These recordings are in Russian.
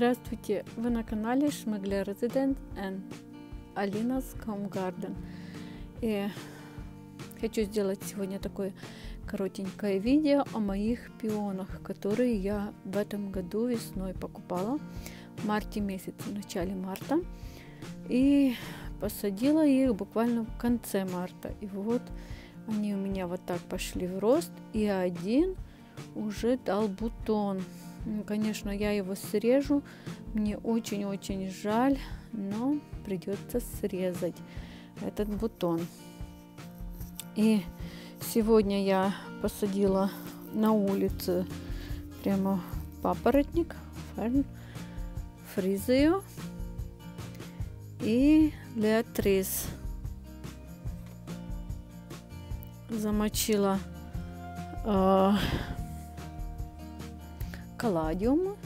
Здравствуйте! Вы на канале Шмыгля Resident and Alina's Home Garden. И хочу сделать сегодня такое коротенькое видео о моих пионах, которые я в этом году весной покупала в марте месяце, в начале марта. И посадила их буквально в конце марта. И вот они у меня вот так пошли в рост. И один уже дал бутон. Конечно, я его срежу. Мне очень-очень жаль, но придется срезать этот бутон. И сегодня я посадила на улице прямо папоротник, ферн, фризию и леатрис. Замочила э, каладиум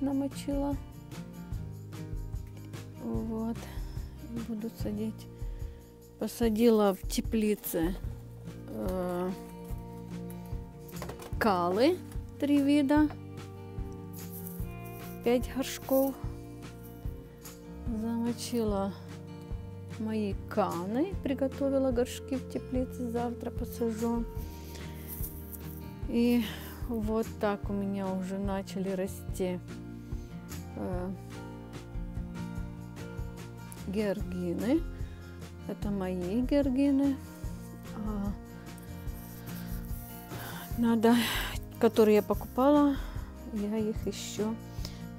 намочила. Вот. Буду садить. Посадила в теплице э, калы три вида. Пять горшков. Замочила мои каны. Приготовила горшки в теплице. Завтра посажу. И вот так у меня уже начали расти э, георгины. Это мои георгины. А, надо, которые я покупала, я их еще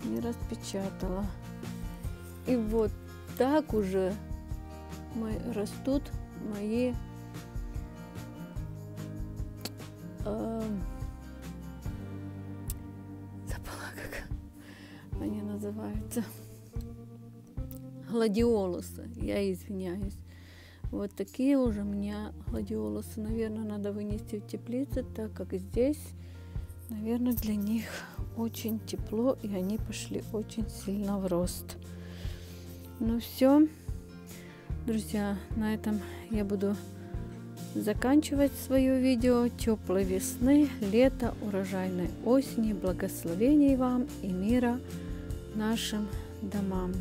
не распечатала. И вот так уже мы, растут мои э, они называются. Гладиолусы, я извиняюсь. Вот такие уже у меня гладиолусы. Наверное, надо вынести в теплице, так как здесь, наверное, для них очень тепло, и они пошли очень сильно в рост. Ну все, друзья, на этом я буду заканчивать свое видео. Теплой весны, лета, урожайной осени, благословений вам и мира нашим домам.